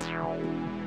Meow.